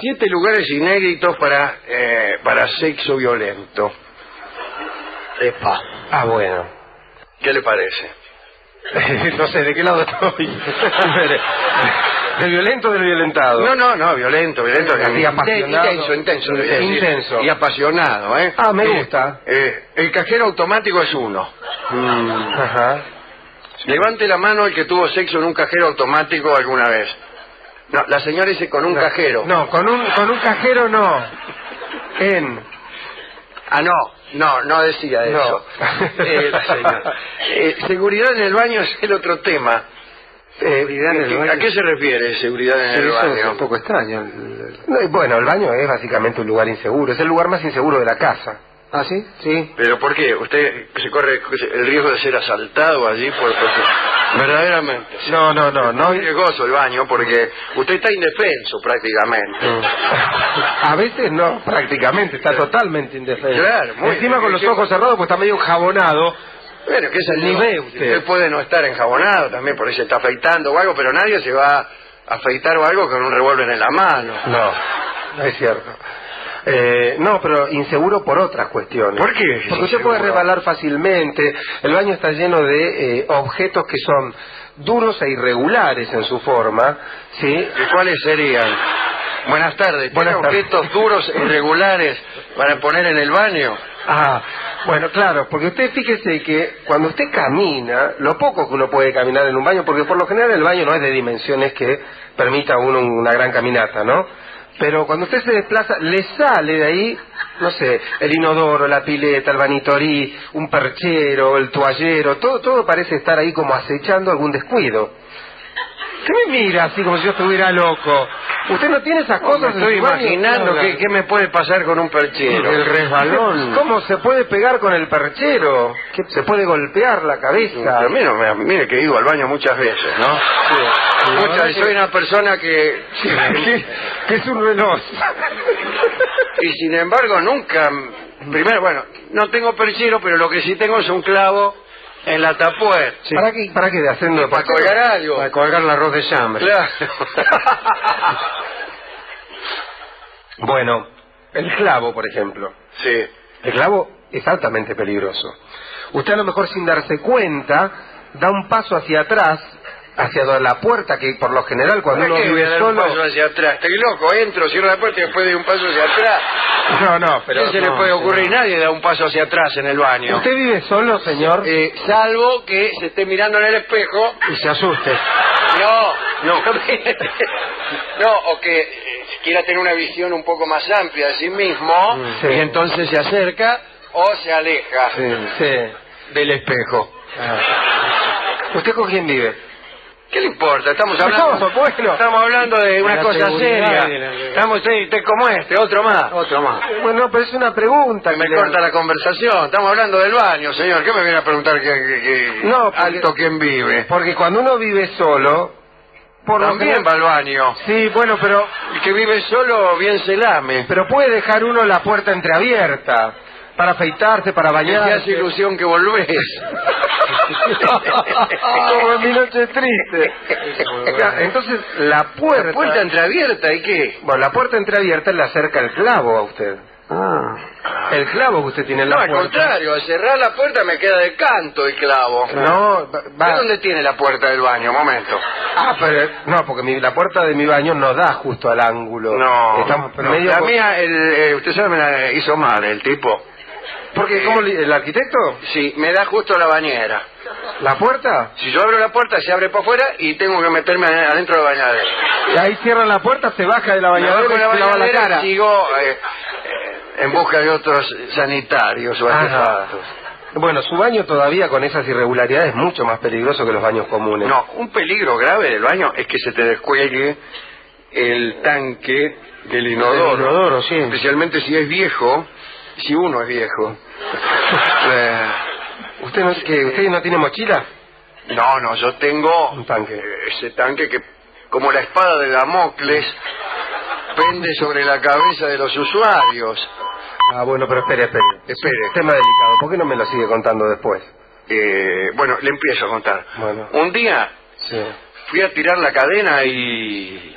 Siete lugares inéditos para, eh, para sexo violento. Epa. Ah, bueno. ¿Qué le parece? no sé, ¿de qué lado estoy? ¿Del violento o del violentado? No, no, no, violento, violento. Así, apasionado. Intenso, intenso. Intenso. Y apasionado, ¿eh? Ah, me Eh, gusta. eh, el cajero automático es uno. Ajá. Levante la mano el que tuvo sexo en un cajero automático alguna vez. No, la señora dice con un cajero. No, con un, con un cajero no. En. Ah, no, no, no decía No. eso. Eh, la señora. Eh, seguridad en el baño es el otro tema. Eh, Seguridad en el ¿qué- baño. ¿A qué se refiere seguridad en Sí, el eso es baño? un poco extraño. No, y bueno, el baño es básicamente un lugar inseguro. Es el lugar más inseguro de la casa. ¿Ah, sí? Sí. ¿Pero por qué? ¿Usted se corre el riesgo de ser asaltado allí? Por, por- verdaderamente. No, no, no, no. muy riesgoso el baño porque usted está indefenso prácticamente. A veces no, prácticamente, está totalmente indefenso. Claro, muy- Encima con los ojos cerrados, pues está medio jabonado. Bueno, que es el Ni ve usted. puede no estar enjabonado también, por se está afeitando o algo, pero nadie se va a afeitar o algo con un revólver en la mano. No, no es cierto. Eh, no, pero inseguro por otras cuestiones. ¿Por qué Porque usted puede rebalar fácilmente. El baño está lleno de eh, objetos que son duros e irregulares en su forma, ¿sí? ¿Y cuáles serían? Buenas tardes. ¿Tiene Buenas tardes. objetos duros e irregulares para poner en el baño? Ah, bueno, claro, porque usted fíjese que cuando usted camina, lo poco que uno puede caminar en un baño, porque por lo general el baño no es de dimensiones que permita a uno una gran caminata, ¿no? Pero cuando usted se desplaza, le sale de ahí, no sé, el inodoro, la pileta, el vanitorí, un perchero, el toallero, todo, todo parece estar ahí como acechando algún descuido. ¿Qué me mira así como si yo estuviera loco? ¿Usted no tiene esas cosas estoy imaginando qué, qué me puede pasar con un perchero. el resbalón. ¿Cómo se puede pegar con el perchero? ¿Qué- Se puede golpear la cabeza. Pero mire, mire, mire que he ido al baño muchas veces, ¿no? Muchas, soy una persona que... que, que es un reloj. Y sin embargo nunca... Primero, bueno, no tengo perchero, pero lo que sí tengo es un clavo en la tapuer. ¿Para qué? ¿Para qué? ¿De haciendo Para colgar algo. Para colgar el arroz de chambre. Claro. Bueno, el clavo, por ejemplo. sí. El clavo es altamente peligroso. Usted a lo mejor sin darse cuenta da un paso hacia atrás, hacia la puerta que por lo general cuando ¿Para uno vive dar un solo... paso hacia atrás? Estoy loco, entro, cierro la puerta y después doy un paso hacia atrás. No, no, pero... ¿Qué se le puede ocurrir? Nadie da un paso hacia atrás en el baño. ¿Usted vive solo, señor? Eh, salvo que se esté mirando en el espejo. y se asuste. No, no. no, o que eh, quiera tener una visión un poco más amplia de sí mismo Sí. y entonces se acerca o se aleja Sí. del espejo. Ah. ¿Usted con quién vive? ¿Qué le importa? Estamos hablando, No, bueno. estamos hablando de una la cosa seria. la- Estamos sí, usted como este, otro más. Otro más. Bueno, pero es una pregunta. Me que le- corta la conversación. Estamos hablando del baño, señor. ¿Qué me viene a preguntar que, que- que No, porque- alto quién vive? Porque cuando uno vive solo, por lo También va al baño. Sí, bueno, pero El que vive solo bien se lame. pero puede dejar uno la puerta entreabierta para afeitarse, para Que te hace ilusión que volvés. Como en mi noche triste. Claro, Entonces, la puerta... La puerta entreabierta, ¿y qué? Bueno, la puerta entreabierta le acerca el clavo a usted. Ah. El clavo que usted tiene en No, la al puerta. contrario, al cerrar la puerta me queda de canto el clavo. No, va- ¿De va... dónde tiene la puerta del baño? Momento. Ah, pero no, porque mi- la puerta de mi baño no da justo al ángulo. No, Está no, medio la mía, el, eh, usted sabe, me la hizo mal el tipo. Porque cómo el arquitecto, Sí, me da justo la bañera. la puerta, Si yo abro la puerta, se abre para afuera y tengo que meterme adentro de la bañadera. y ahí cierra la puerta, se baja de la Me y la se lava la bañadera cara. y sigo eh, eh, en busca de otros sanitarios o Ajá. artefactos. Bueno, su baño todavía con esas irregularidades es mucho más peligroso que los baños comunes. No, un peligro grave del baño es que se te descuelgue el tanque del inodoro. Del inodoro, sí. Especialmente si es viejo, si uno es viejo. Eh, ¿Usted no, que, ¿Usted no tiene mochila? no, no, yo tengo Un tanque. eh, ese tanque que, como la espada de Damocles, pende sobre la cabeza de los usuarios. Ah, bueno, pero espere, espere. Espere. Es un tema delicado. ¿Por qué no me lo sigue contando después? Eh, bueno, le empiezo a contar. Bueno. Un día Sí. fui a tirar la cadena y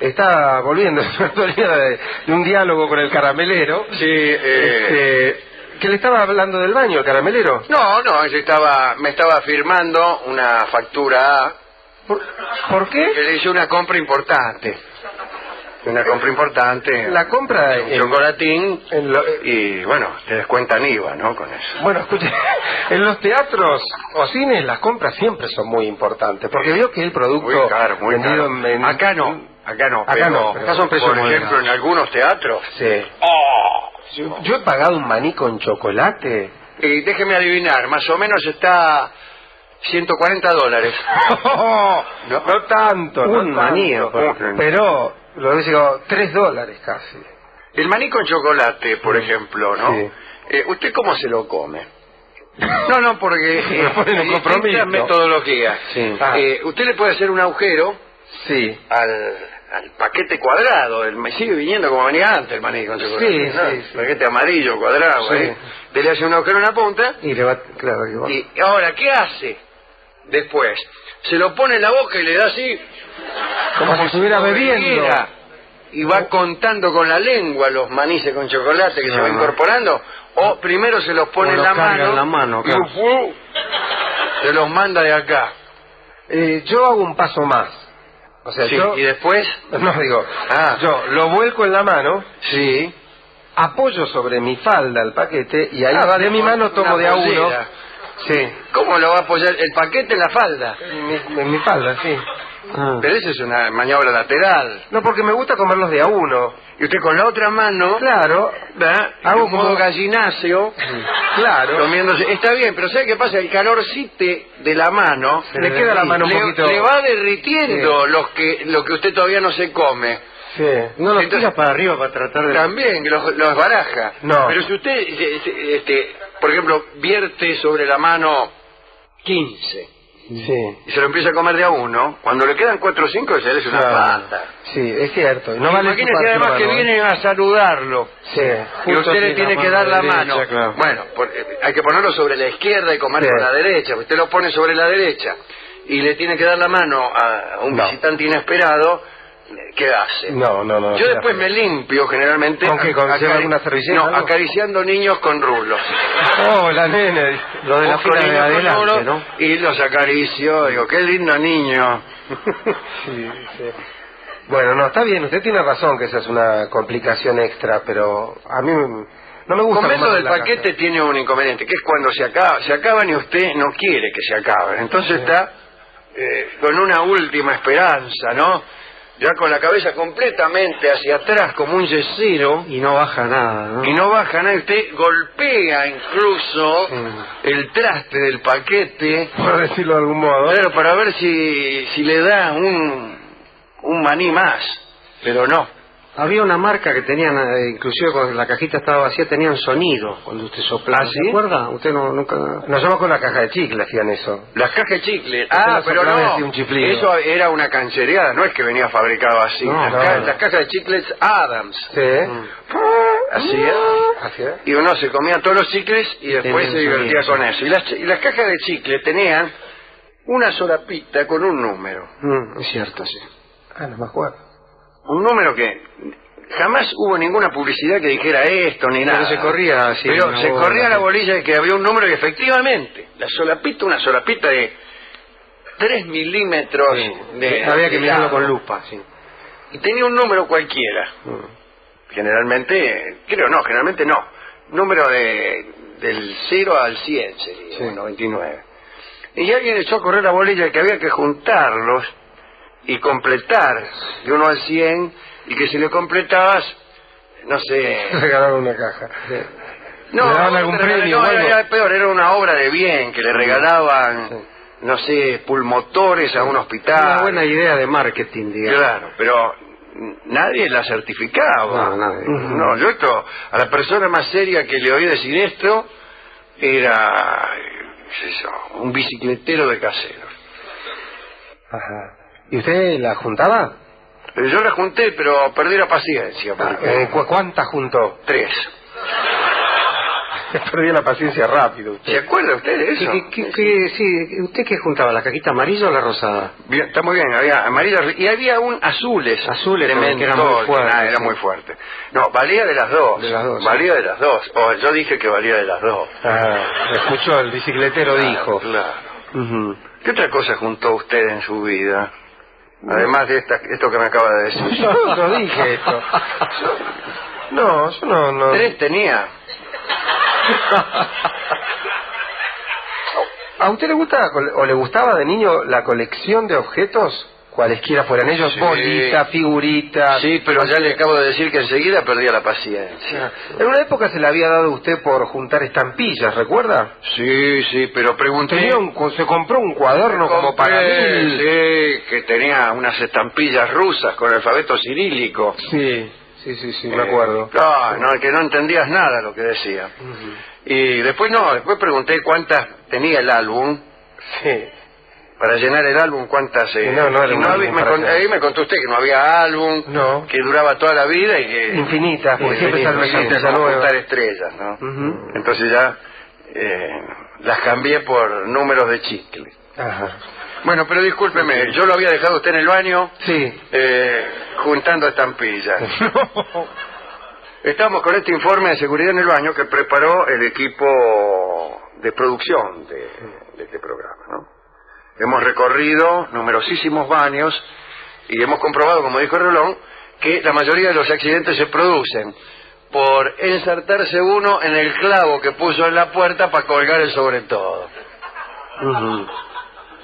está volviendo de, de un diálogo con el caramelero. Sí, eh, Este, que le estaba hablando del baño, el caramelero. No, no, yo estaba, me estaba firmando una factura A, ¿Por, por que qué? le hice una compra importante. Una compra importante. La compra un en, chocolatín en lo- y bueno, te descuentan IVA, ¿no? Con eso. Bueno, escuche, en los teatros o cines las compras siempre son muy importantes, porque veo que el producto Muy caro, muy vendido caro. en- Acá no, acá no. Acá pero, no, acá son precios Por ejemplo, en algunos teatros. Sí. ¡Oh! Yo, yo he pagado un maní con chocolate. Y déjeme adivinar, más o menos está 140 dólares. no, no tanto, no Un tanto. maní, por pero lo digo, tres dólares casi. El maní con chocolate, por ejemplo, ¿no? Sí. Eh, ¿Usted cómo se lo come? No, no, porque eh, metodologías. Sí. Ah. Eh, usted le puede hacer un agujero Sí. al, al paquete cuadrado, el, me sigue viniendo como venía antes el maní con chocolate. Sí, ¿no? sí, sí. Paquete amarillo, cuadrado. ¿eh? Usted le hace un agujero en la punta Y le va, claro que va. y ahora, ¿qué hace después? Se lo pone en la boca y le da así como si estuviera bebiendo. y va contando con la lengua los manices con chocolate que se va incorporando, o primero se los pone en la mano, en la mano, se los manda de acá. Eh, yo hago un paso más. O sea, Sí, yo... y después, No, digo, Ah. yo lo vuelco en la mano, sí, apoyo sobre mi falda el paquete y ahí Ah, vale, de mi mano tomo de a uno. Sí, ¿cómo lo va a apoyar? El paquete en la falda. en mi, en mi falda, sí. Ah. Pero eso es una maniobra lateral. No, porque me gusta comerlos de a uno. Y usted con la otra mano, Claro, ¿verdad? Hago como como- gallinacio, claro. comiéndose. Está bien, pero ¿sabe qué pasa? El calorcite de la mano Le queda la mano un le, poquito... le va derritiendo los que, lo que usted todavía no se come. Sí. No lo Entonces- para arriba para tratar de... También, que los, los baraja. No. Pero si usted, este, por ejemplo, vierte sobre la mano 15 Sí. y se lo empieza a comer de a uno, cuando le quedan 4 o 5 se le hace una Claro. pata. Sí, es cierto. No vale Imagínese además que vienen a saludarlo. Sí. Y usted le tiene que dar la derecha, mano. claro. Bueno, por- eh, hay que ponerlo sobre la izquierda y comer Sí. con la derecha. Usted lo pone sobre la derecha y le tiene que dar la mano a un No. visitante inesperado. ¿Qué hace? No, no, no. Yo después me limpio generalmente. ¿Con qué? ¿Con- alguna servilleta, No, algo? acariciando niños con rulos. Oh, la nene. Lo de la fila de adelante, rulos ¿no? Y los acaricio. Digo, qué lindo niño. Sí, sí. Bueno, no, está bien, usted tiene razón que esa es una complicación extra, pero a mí no me gusta. Comerlo comer del paquete casa. tiene un inconveniente, que es cuando se acaba, se acaban y usted no quiere que se acaben. Entonces está eh, con una última esperanza, ¿no? Ya con la cabeza completamente hacia atrás, como un yesero, Y no baja nada, ¿no? y no baja nada. Usted golpea incluso el traste del paquete, Por decirlo de algún modo. claro, para ver si, si le da un, un maní más. Pero no. Había una marca que tenían, eh, inclusive cuando la cajita estaba vacía, tenían sonido cuando usted soplaba. ¿Ah, sí? ¿Se acuerda? Usted no, nunca... Nosotros con la caja de chicle hacían eso. Las cajas de chicle. Ah, pero no. un. Eso era una canchereada, no es que venía fabricado así. No, las, no, ca- no. las cajas de chicles Adams. Sí. Hacía. Hacía. Y uno se comía todos los chicles y después se divertía sonido, con eso. Y las, y las cajas de chicle tenían una solapita con un número. Mm, es cierto, sí. Ah, no me acuerdo. Un número que jamás hubo ninguna publicidad que dijera esto ni nada. Pero se corría así. Pero se bola, corría la bolilla de que había un número y efectivamente, la solapita, una solapita de 3 milímetros Sí. de... Había que mirarlo con lupa, sí. Y tenía un número cualquiera. Mm. Generalmente, creo no, generalmente no. Número de del 0 al 100 sería, Sí. o 99. Y alguien echó a correr la bolilla de que había que juntarlos y completar de 1 al 100 y que si le completabas, no sé... Regalaron una caja. No, ¿Le daban no, premio no, era peor, era una obra de bien que le regalaban, no sé, pulmotores a un hospital. Una buena idea de marketing, digamos. Claro, pero nadie la certificaba. No, nadie. No, yo esto, a la persona más seria que le oí decir esto, era, yo, un bicicletero de caseros. Ajá. ¿Y usted la juntaba? Pero yo la junté, pero perdí la paciencia, porque Eh, ¿cu- ¿Cuántas juntó? tres. Perdía la paciencia rápido usted. ¿Se acuerda usted de ¿Qué, eso? qué- qué- qué- sí, ¿Usted qué juntaba, la caquita amarilla o la rosada? Bien, está muy bien, había amarillas y había un azules. Azules, de porque era mentol, muy fuerte, ah, era sí. muy fuerte. No, valía de las dos. De las dos, Valía de las dos. Oh, yo dije que valía de las dos. Ah, escuchó, el bicicletero dijo. Claro. Ujú. ¿Qué otra cosa juntó usted en su vida? Además de esta, esto que me acaba de decir. Yo no dije esto. Yo- no, yo no, no. Tres tenía. ¿A usted le gusta o le gustaba de niño la colección de objetos? Cualesquiera fueran ellos, Sí. bolitas, figuritas. Sí, pero ya le acabo de decir que enseguida perdía la paciencia. En una época se le había dado usted por juntar estampillas, ¿recuerda? Sí, sí, pero pregunté... Tenía un- se compró un cuaderno como para mil. Sí, que tenía unas estampillas rusas con alfabeto cirílico. Sí, sí, sí, sí, me acuerdo. No, no, que no entendías nada lo que decía. Y después no, después pregunté cuántas tenía el álbum, Sí. Para llenar el álbum cuántas... eh, no, no había- me con- ahí me contó usted que no había álbum, No. que duraba toda la vida y que... Infinitas, porque siempre juntar estrellas, ¿no? Ujú. Entonces ya eh, las cambié por números de chicle. Ajá. Bueno, pero discúlpeme, yo lo había dejado usted en el baño Sí. eh, juntando estampillas. Estamos con este informe de seguridad en el baño que preparó el equipo de producción de, de este programa. ¿no? Hemos recorrido numerosísimos baños y hemos comprobado, como dijo Rolón, que la mayoría de los accidentes se producen por ensartarse uno en el clavo que puso en la puerta para colgar el sobre todo.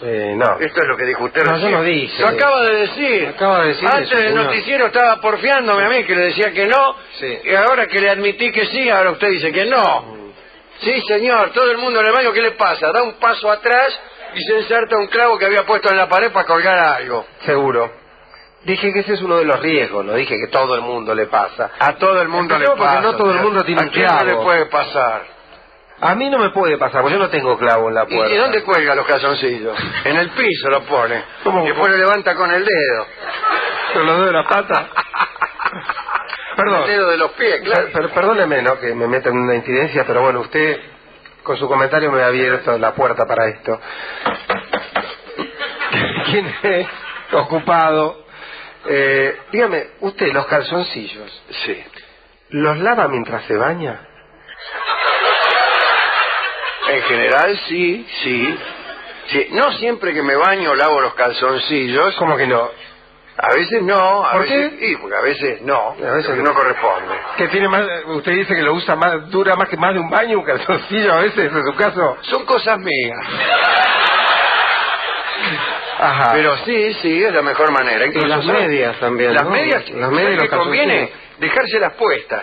Eh, no. Esto es lo que dijo usted. No, recién. yo no dije. Lo acaba de decir. Acaba de decir Antes del noticiero estaba porfiándome a mí que le decía que no. Sí. Y ahora que le admití que sí, ahora usted dice que no. Sí, señor. Todo el mundo en el baño, ¿qué le pasa? Da un paso atrás y se ensarta un clavo que había puesto en la pared para colgar algo. Seguro. Dije que ese es uno de los riesgos, no dije que todo el mundo le pasa. A todo el mundo le pasa. no todo el mundo tiene ¿A un quién no clavo. le puede pasar? A mí no me puede pasar, porque yo no tengo clavo en la ¿Y, puerta. y dónde cuelga los calzoncillos? En el piso lo pone. ¿Cómo? Y después lo levanta con el dedo. ¿Con los dedos de la pata? Perdón. El dedo de los pies, claro. Per- per- perdóneme, ¿no? Que me meta en una incidencia, pero bueno, usted con su comentario me ha abierto la puerta para esto. ¿Quién es? Ocupado. Eh, dígame, usted, los calzoncillos, Sí. ¿los lava mientras se baña? En general sí, sí. sí. No siempre que me baño lavo los calzoncillos. ¿Cómo que no? A veces no, a ¿Por veces qué? sí, porque a veces no, A veces porque no. corresponde. Que tiene más, usted dice que lo usa más, dura más que más de un baño un calzoncillo a veces, en su caso. Son cosas mías. Ajá. Pero sí, sí, es la mejor manera. Incluso, Y las medias también, Las ¿no? medias, Las medias y ¿sabe los que conviene dejárselas puestas.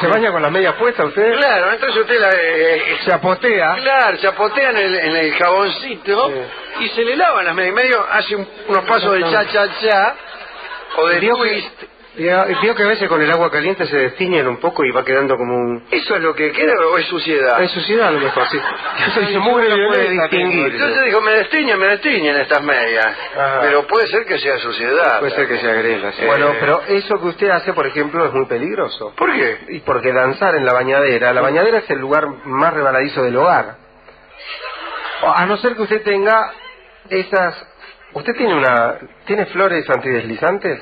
¿Se baña con las medias puestas usted? Claro, entonces usted la... eh, Se apotea. Claro, chapotea en el, en el jaboncito Sí. Y se le lavan las medias. Y medio hace un- unos pasos de cha-cha-cha o de Vio que, twist. vio- vio que a veces con el agua caliente se destiñen un poco y va quedando como un... ¿Eso es lo que queda o es suciedad? Hay suciedad a lo mejor, sí. Eso dice muy lo puede violenta, distinguir. Yo te digo, me destiñen, me destiñen estas medias. Ajá. Pero puede ser que sea suciedad. Puede ser que sea sí. Bueno, Eh. pero eso que usted hace, por ejemplo, es muy peligroso. ¿Por qué? Y porque danzar en la bañadera, la bañadera es el lugar más rebaladizo del hogar. O A no ser que usted tenga esas... ¿Usted tiene una... ¿Tiene flores antideslizantes?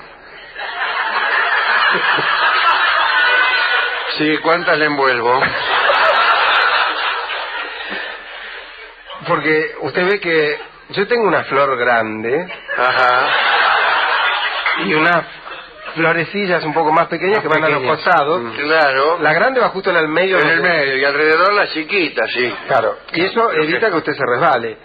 Sí, ¿cuántas le envuelvo? Porque usted ve que yo tengo una flor grande Ajá. y unas florecillas un poco más pequeñas Más que van a los costados. Mm. Claro. La grande va justo en el medio. en el medio y alrededor las chiquitas, sí. Claro. Y eso evita que usted se resbale.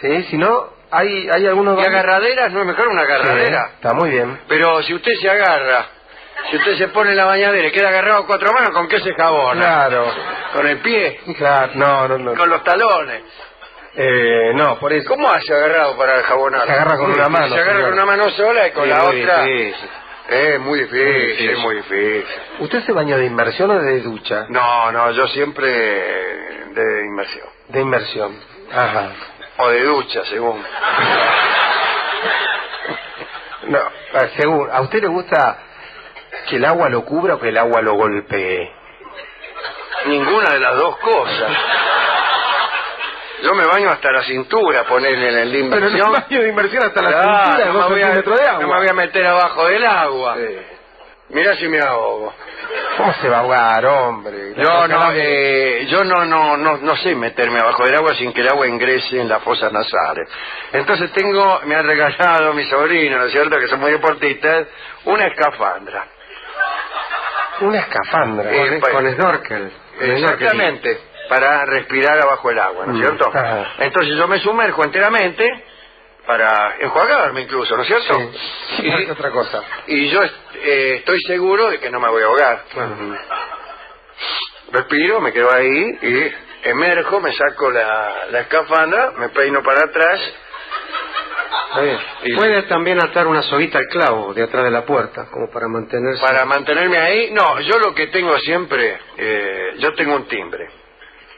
¿Sí? Si no, hay, hay algunos... ¿Y agarraderas? ¿No es mejor una Sí, agarradera? Está muy bien. Pero si usted se agarra, si usted se pone en la bañadera y queda agarrado cuatro manos, ¿con qué se jabona? Claro. ¿Con el pie? Claro, no, no, no. ¿Con los talones? Eh, no, por eso. ¿Cómo hace agarrado para jabonar? Se agarra con una mano, Se agarra señor. con una mano sola y con Sí, la muy otra... difícil. Es muy difícil, difícil. es muy difícil. ¿Usted se baña de inmersión o de ducha? No, no, yo siempre de inmersión. De inmersión. Ajá. O de ducha, según. No, eh, según, ¿a usted le gusta que el agua lo cubra o que el agua lo golpee? ninguna de las dos cosas. Yo me baño hasta la cintura, ponerle en el de Pero en inversión. un baño de inversión hasta la Claro, cintura no me voy a- centímetros de agua. No me voy a meter abajo del agua. Sí. Mirá si me ahogo. ¿Cómo se va a ahogar, hombre? Yo no, eh, yo no, no, no, no sé meterme abajo del agua sin que el agua ingrese en las fosas nasales. Entonces tengo, me han regalado mi sobrino, ¿no es cierto?, que son muy deportistas, una escafandra. Una escafandra. Eh, Con, pa- con snorkel. Exactamente, para respirar abajo del agua, ¿no es Mm, cierto? ajá. Entonces yo me sumerjo enteramente para enjuagarme incluso, ¿no es cierto? Sí. Y- ¿Qué otra cosa? Y yo eh, estoy seguro de que no me voy a ahogar. Respiro, me quedo ahí y emerjo, me saco la, la escafandra, me peino para atrás. Y- Puede también atar una soguita al clavo de atrás de la puerta, como para mantenerse. Para mantenerme ahí, no, yo lo que tengo siempre, eh, yo tengo un timbre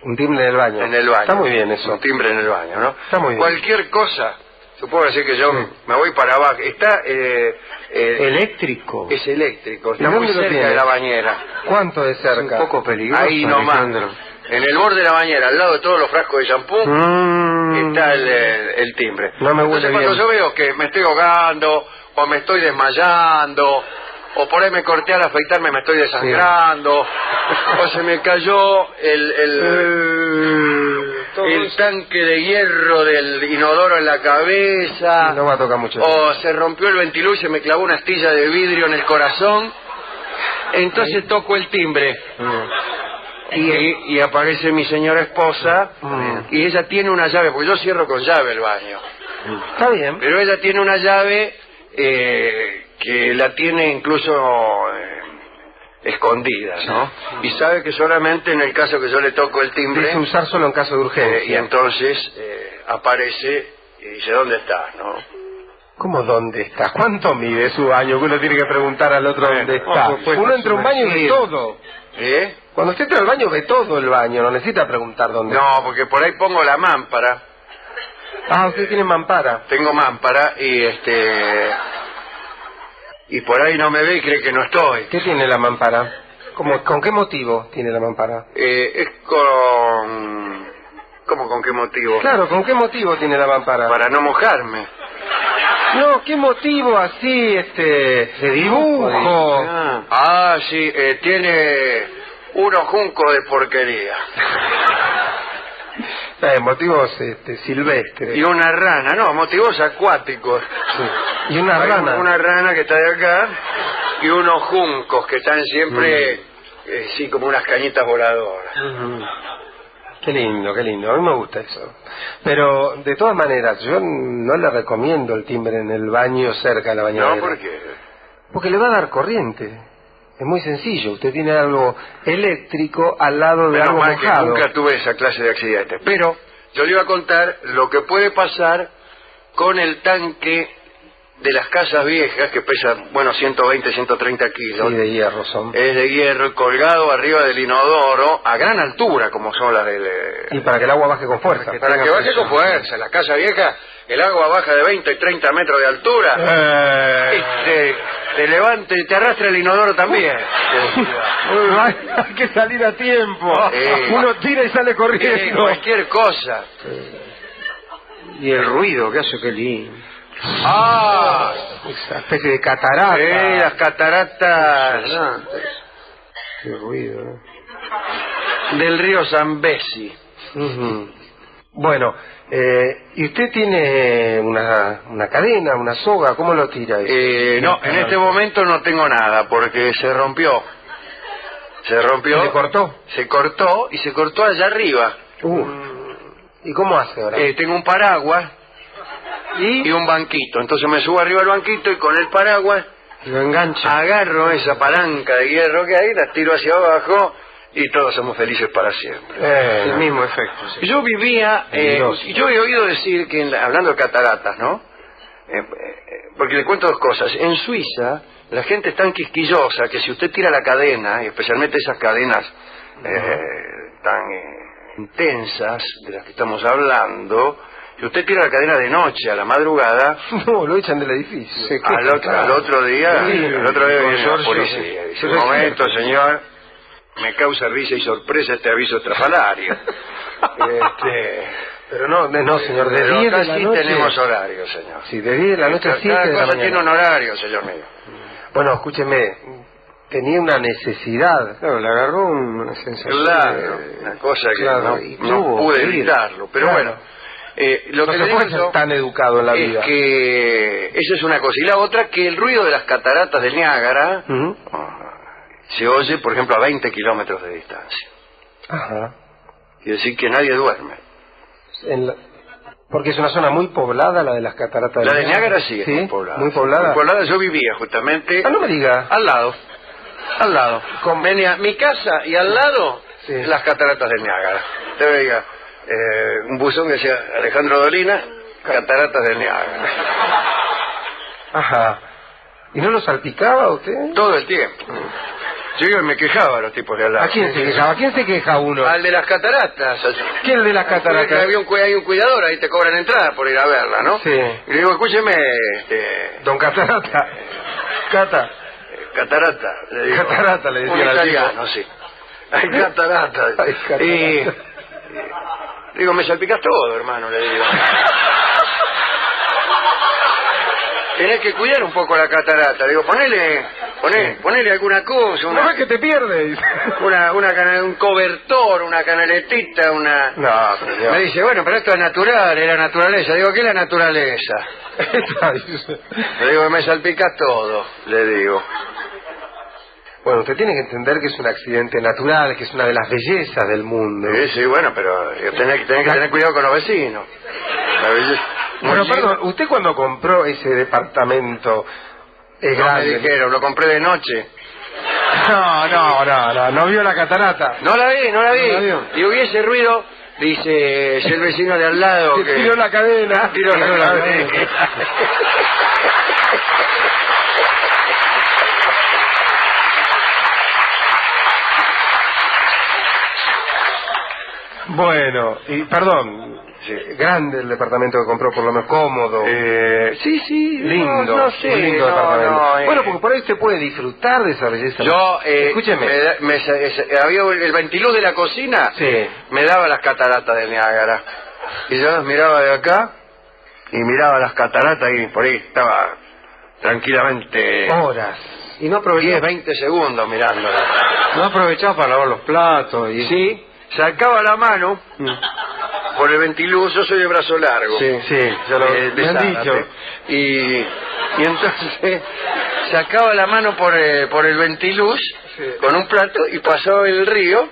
Un timbre en el baño. en el baño. Está muy bien eso. Un timbre en el baño, ¿no? Está muy bien. Cualquier cosa, supongo decir que yo Sí. me voy para abajo. Está, eh, eh, Eléctrico. es eléctrico, ¿Y está muy cerca tiene? de la bañera. ¿Cuánto de Es cerca? un poco peligroso. Ahí nomás. Alejandro. En el borde de la bañera, al lado de todos los frascos de shampoo, Mm. está el, timbre. No me Entonces cuando bien. yo veo que me estoy ahogando, o me estoy desmayando, o por ahí me corté al afeitarme me estoy desangrando, o se me cayó el, el, todo el eso. tanque de hierro del inodoro en la cabeza, No va a tocar mucho. o se rompió el ventilú y se me clavó una astilla de vidrio en el corazón, entonces toco el timbre. Y, y aparece mi señora esposa Mm. y ella tiene una llave, porque yo cierro con llave el baño, Está bien. pero ella tiene una llave eh, que la tiene incluso eh, escondida, ¿no? Y sabe que solamente en el caso que yo le toco el timbre, Dice usar solo en caso de eh, y urgencia. entonces eh, aparece y dice, ¿dónde estás, no? ¿Cómo dónde está? ¿Cuánto mide su baño? Que uno tiene que preguntar al otro Bueno, dónde está. Uno entra a un baño y ve todo. ¿Eh? Cuando usted entra al baño ve todo el baño, no necesita preguntar dónde No, porque por ahí pongo la mámpara, Ah, usted tiene mampara. tengo mámpara y este... Y por ahí no me ve y cree que no estoy. ¿Qué tiene la mampara? ¿Cómo, ¿Con qué motivo tiene la mampara? Eh, es con... ¿Cómo con qué motivo? Claro, ¿con qué motivo tiene la mampara? Para no mojarme. No, ¿qué motivo así, este, de dibujo? Ah, ah, sí, eh, tiene unos juncos de porquería. Eh, motivos este, silvestres. Y una rana, no, motivos acuáticos. Sí. Y una Hay rana. Una rana que está de acá y unos juncos que están siempre, Mm. eh, sí, como unas cañitas voladoras. Ujú. Qué lindo, qué lindo. A mí me gusta eso. Pero, de todas maneras, yo no le recomiendo el timbre en el baño cerca de la bañadera. No, ¿por qué? Porque le va a dar corriente. Es muy sencillo. Usted tiene algo eléctrico al lado de Menos algo mal que nunca tuve esa clase de accidentes. Pero yo le iba a contar lo que puede pasar con el tanque de las casas viejas que pesan, bueno, 120, 130 kilos. Sí, de hierro son. Es de hierro colgado arriba del inodoro a gran altura, como son las del... eh, Y para que el agua baje con fuerza. Para que baje con fuerza. La casa vieja el agua baja de 20 y 30 metros de altura. Eh. Y te, te levanta y te arrastra el inodoro también. Hay hay que salir a tiempo. Sí. Uno tira y sale corriendo. cualquier cosa. Y el ruido que hace, qué lindo. Ah, Esa especie de catarata. eh, las cataratas Qué ruido. ¿eh? del río Zambesi. Bueno, eh, ¿y usted tiene una, una cadena, una soga? ¿Cómo lo tira? Eh, no, en este momento no tengo nada porque se rompió. Se rompió. ¿Se cortó? Se cortó y se cortó allá arriba. Uh, ¿Y cómo hace ahora? Eh, tengo un paraguas ¿Y? y un banquito. Entonces me subo arriba al banquito y con el paraguas Lo engancha. agarro esa palanca de hierro que hay, la tiro hacia abajo y todos somos felices para siempre. Eh, el mismo efecto. sí. Yo vivía, eh, yo he oído decir que, en la- hablando de cataratas, ¿no? Eh, eh, porque le cuento dos cosas. En Suiza, la gente es tan quisquillosa que si usted tira la cadena, y especialmente esas cadenas eh, tan eh, intensas de las que estamos hablando, si usted tira la cadena de noche, a la madrugada, No, lo echan del edificio. Sí, al otro, al otro día, Sí, al otro día viene la policía. Dice, un momento, señor, me causa risa y sorpresa este aviso estrafalario. este, Pero no, de- no, señor, de pero 10 acá de la sí noche. tenemos horario, señor. Sí, de 10 de la noche a Cada 7 de la cosa tiene un mañana. horario, señor mío. Bueno, escúcheme, tenía una necesidad. Claro, le agarró una sensación. Claro, de- una cosa que Claro, no, pude evitarlo. Pero Claro. bueno, eh, lo no que se puede ser tan educado en la es vida. que esa es una cosa. Y la otra, que el ruido de las cataratas del Niágara se oye, por ejemplo, a 20 kilómetros de distancia. Ajá. Y decir que nadie duerme. En la- Porque es una zona muy poblada la de las cataratas La de Niágara sí es muy poblada. Muy poblada. Muy poblada, yo vivía justamente Ah, no me diga. al lado. Al lado. Venía mi casa y al lado Sí. las cataratas del Niágara. Te veía eh, un buzón que decía Alejandro Dolina, cataratas del Niágara. Ajá. ¿Y no lo salpicaba usted? Todo el tiempo. Yo iba y me quejaba a los tipos de al lado. ¿A quién se quejaba? ¿A quién se queja uno? Al de las cataratas. ¿Quién de las cataratas? Había un, cu- hay un cuidador, ahí te cobran entrada por ir a verla, ¿no? Sí. Y le digo, escúcheme, este, Don Catarata. Cata. Catarata, le digo. Catarata, le decían Un al italiano, sí. Ay, catarata. Ay, catarata. Y digo, me salpicas todo, hermano, le digo. Tenés que cuidar un poco la catarata. Digo, ponele, ponele, ponele alguna cosa, ¿No ves que te pierdes? una, una cana- un cobertor, una canaletita, una... No, señor. Me dice, bueno, pero esto es natural, es la naturaleza. Digo, ¿qué es la naturaleza? Le digo, me salpicas todo, le digo. bueno, usted tiene que entender que es un accidente natural, que es una de las bellezas del mundo. Sí, sí, bueno, pero tenés que tener cuidado con los vecinos. La belleza- Bueno, perdón, usted cuando compró ese departamento es No me grande. dijeron, lo compré de noche. No, no, no, no, no vio la catarata. No la vi, no la vi. No la y ese ruido, dice, es el vecino de al lado Que tiró la cadena. Tiró la la cadena. Bueno, y perdón, Sí. grande el departamento que compró, por lo menos cómodo. Eh, sí, sí, lindo, no, no sé, un lindo no, departamento. no, eh. Bueno, porque por ahí usted puede disfrutar de esa belleza. Yo, eh, Escúcheme. me me había el ventiluz de la cocina, Sí. me daba las cataratas del Niágara. Y yo las miraba de acá y miraba las cataratas y por ahí estaba tranquilamente Horas. Y no aprovechó, 10, 20 segundos mirándolas. no aprovechaba para lavar los platos. Y... Sí, sacaba la mano Mm. Por el ventiluz, yo soy de brazo largo. Sí. Sí, ya lo Eh, me han dicho. Y, y entonces sacaba la mano por, eh, por el ventiluz Sí. con un plato y pasaba el río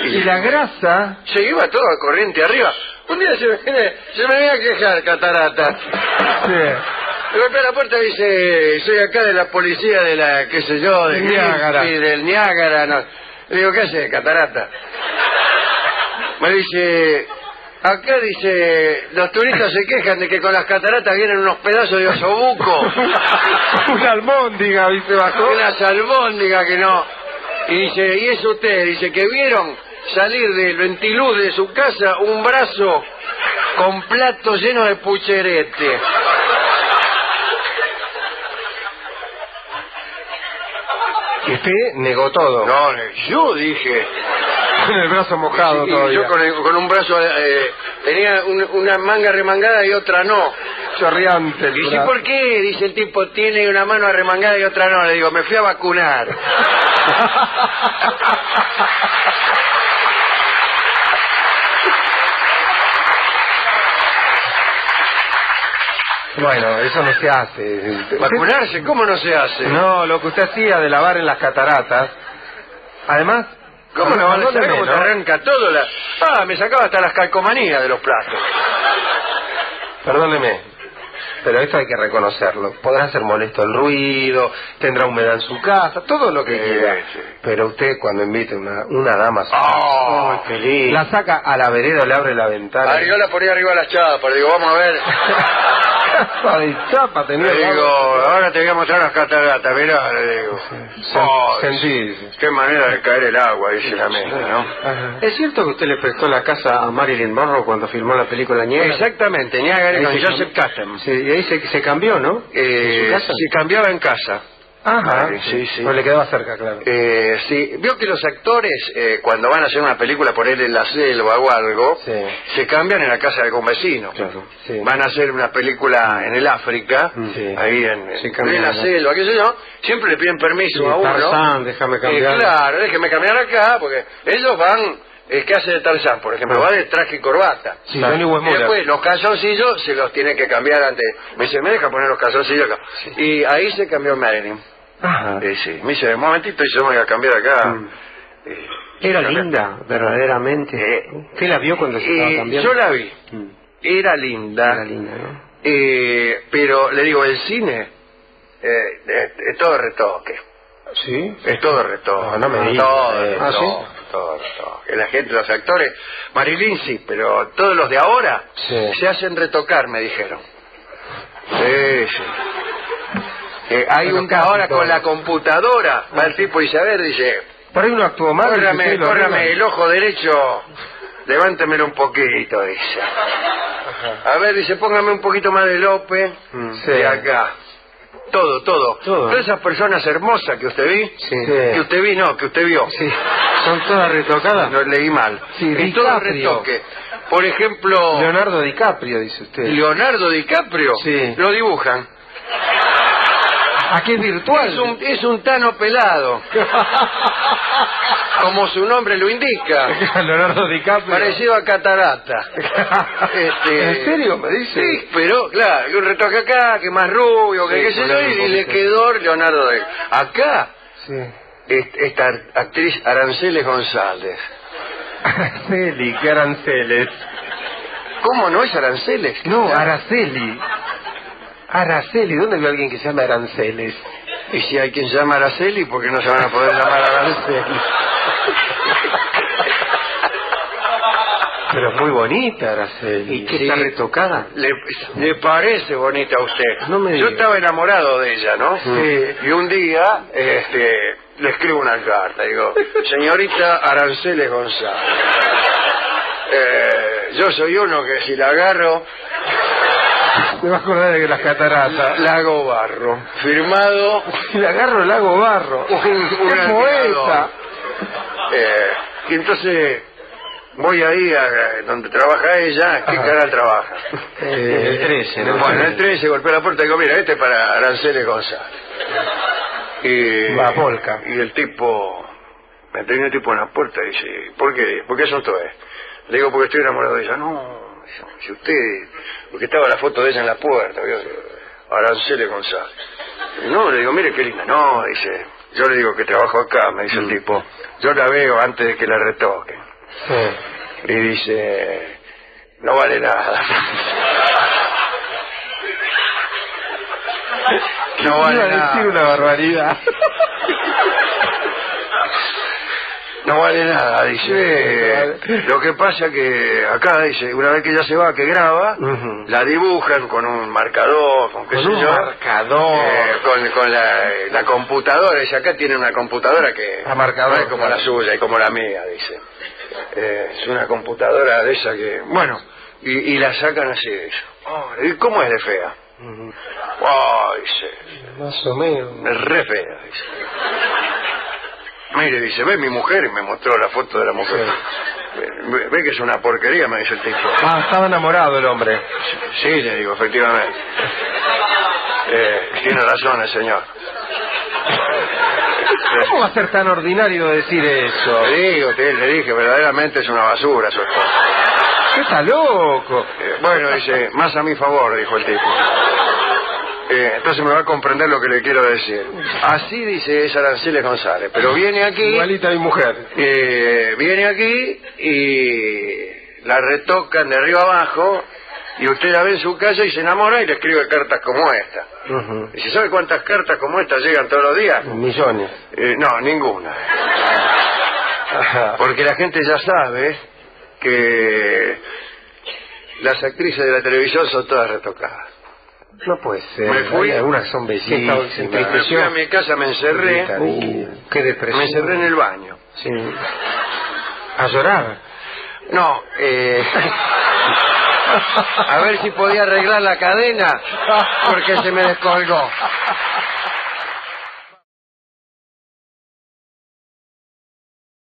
Y la grasa... se iba todo a corriente arriba. Un día se me viene, se me viene a quejar, catarata. Sí. Me golpea la puerta y dice, soy acá de la policía de la, qué sé yo, de Del Niágara. Sí, del Niágara. No. Le digo, ¿qué hace, catarata? Me dice, acá dice, los turistas se quejan de que con las cataratas vienen unos pedazos de osobuco. Una almóndiga, ¿viste? Bajó. Una albóndiga que no. Y dice, ¿y es usted? Dice que vieron salir del ventiluz de su casa un brazo con plato lleno de pucherete. Y usted negó todo. No, yo dije. Con el brazo mojado y todavía. yo con, el- con un brazo eh, tenía un- una manga remangada y otra no. Chorreante. el Y dice. ¿por qué? Dice el tipo, tiene una mano remangada y otra no. Le digo, me fui a vacunar. Bueno, eso no se hace. ¿Vacunarse? ¿Cómo no se hace? No, lo que usted hacía de lavar en las cataratas. Además, ¿Cómo no van a saber cómo se arranca todo? La... Ah, me sacaba hasta las calcomanías de los platos. Perdóneme. Pero esto hay que reconocerlo. Podrá ser molesto el ruido, tendrá humedad en su casa, todo lo que Sí, quiera. sí. Pero usted cuando invite una, una dama ¡Oh, lindo! la saca a la vereda, le abre la ventana. Ah, yo la ponía arriba de las chapas, digo, vamos a ver. Casa de chapa tenía. Le digo, ahora te voy a mostrar las cataratas, mirá, le digo. Oh, Sentí. qué manera de caer el agua, dice la mente, ¿no? Ajá. ¿Es cierto que usted le prestó la casa a Marilyn Monroe cuando filmó la película Niagara? Exactamente, Niagara con se Joseph Catem. Sí, y ahí se, se cambió, ¿no? Eh, ¿En su casa? se cambiaba en casa. Ajá, sí, sí. Pues le quedaba cerca, claro. Eh, sí, vio que los actores eh, cuando van a hacer una película, ponerle en la selva o algo, Sí. se cambian en la casa de algún vecino. Claro, sí. Van a hacer una película en el África, Mm. Sí. ahí en, en la selva, qué sé yo, siempre le piden permiso a uno. Tarzán, déjame Eh, cambiar. claro, déjeme cambiar acá, porque ellos van, el que hace de Tarzán, por ejemplo, va de traje y corbata. Sí, Johnny Y después los calzoncillos se los tiene que cambiar antes. Me dice, me deja poner los calzoncillos acá. Y ahí se cambió Marilyn. Ajá. Eh, sí. Me dice, un momentito, y yo me voy a cambiar acá. Mm. Eh, Era linda, verdaderamente. Eh, ¿Usted la vio cuando se estaba cambiando? yo la vi. Mm, Era linda. Era linda, ¿no? Eh, pero le digo, el cine eh, es, todo retoque. ¿Sí? Es todo retoque. No, no me diga, Todo eh. retoque. ¿Ah, sí? Todo retoque. La gente, los actores, Marilyn sí, pero todos los de ahora Sí. se hacen retocar, me dijeron. Sí, sí. Eh, hay Bueno, un ahora con la computadora, va el tipo y dice, a ver, dice, Por ahí uno actuó mal. córrame, lo córrame el ojo derecho, levántemelo un poquito, dice. A ver, dice, póngame un poquito más de López, Mm. Sí. de acá. Todo, todo, Todo. Todas esas personas hermosas que usted vi, Sí. que usted vi, no, que usted vio. Sí. ¿Son todas retocadas? No leí mal. Sí, es todo retoque. Por ejemplo, Leonardo DiCaprio, dice usted. Leonardo DiCaprio Sí. lo dibujan. Aquí es virtual. Es un, es un tano pelado, como su nombre lo indica. Leonardo DiCaprio. Parecido a Catarata. Este, ¿En serio me dice? Sí, pero claro, un retoque acá, que más rubio, que Sí, qué sé yo, y le quedó Leonardo de... Acá, Sí. est- esta actriz Aranceles González. Araceli, ¿qué aranceles? ¿Cómo no es Aranceles? No, Araceli. Araceli, ¿dónde vio alguien que se llama Aranceles? Y si hay quien se llama Araceli, ¿por qué no se van a poder llamar Araceli? Pero es muy bonita Araceli. ¿Y qué Sí. está retocada? ¿Le, le parece bonita a usted? No me Yo estaba enamorado de ella, ¿no? Sí. Y un día este, le escribo una carta. Digo, señorita Aranceles González, eh, yo soy uno que si la agarro, Me va a acordar de las cataratas. la hago barro. Firmado la agarro, la hago barro. un, un ¡Qué poeta! Eh, y entonces voy ahí a donde trabaja ella. ¿Qué Ajá. canal trabaja? Eh, el 13, ¿no? Bueno, el 13 golpeé la puerta y digo, mira, este es para Aranceles González. Y, Va, Polka. y el tipo, me tenía el tipo en la puerta y dice, ¿por qué? ¿Por qué eso esto es? Le digo, porque estoy enamorado de ella. No, si usted, porque estaba la foto de ella en la puerta, ¿vio? Arancele González. No, le digo, mire qué linda. No, dice, yo le digo que trabajo acá, me dice el tipo. Yo la veo antes de que la retoquen. Y dice, no vale nada. No vale Iba a decir nada. una barbaridad. No vale nada, dice. Lo que pasa que acá dice, una vez que ya se va, que graba, la dibujan con un marcador, con qué Con sé un yo. marcador. Eh, con con la, la computadora, dice, acá tiene una computadora que A marcador, no es como claro. la suya y como la mía, dice. Eh, es una computadora de esa que, bueno, y, y la sacan así de eso. Oh, ¿Y cómo es de fea? Ujú. Oh, dice, Más o menos. es re fea, dice. Mire, dice, ve mi mujer y me mostró la foto de la mujer. Ve, ve que es una porquería, me dice el tipo. Ah, estaba enamorado el hombre. Sí, le digo, efectivamente. Eh, tiene razón el señor. ¿Cómo va a ser tan ordinario decir eso? Le digo, te- le dije, verdaderamente es una basura su esposa. ¿Qué está loco? Eh, bueno, dice, más a mi favor, dijo el tipo. Eh, entonces me va a comprender lo que le quiero decir. Así dice es Aranceles González, pero viene aquí, Igualita mi mujer. eh, viene aquí y la retocan de arriba abajo y usted la ve en su casa y se enamora y le escribe cartas como esta. ¿Y si sabe cuántas cartas como esta llegan todos los días? Millones. Eh, no, ninguna. Porque la gente ya sabe que las actrices de la televisión son todas retocadas. No puede ser. Me fui- Hay algunas que son Sí, bellísimas. se Me fui a mi casa, me encerré, Uh, qué depresión. me encerré en el baño. Sí. A llorar. No, eh, a ver si podía arreglar la cadena, porque se me descolgó.